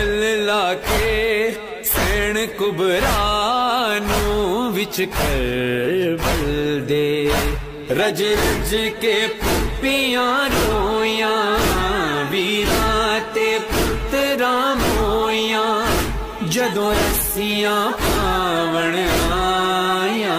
अल्लाह के सैन कुबरानू बिच कर बल दे। रज रज के पिया रोया बीरा पुतरा मोया जदों रस्सिया पावण आया